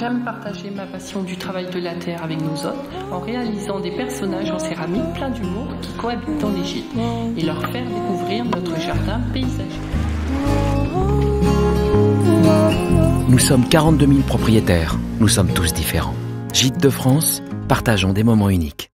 J'aime partager ma passion du travail de la terre avec nos hôtes en réalisant des personnages en céramique pleins d'humour qui cohabitent dans les gîtes et leur faire découvrir notre jardin paysager. Nous sommes 42 000 propriétaires. Nous sommes tous différents. Gîtes de France, partageons des moments uniques.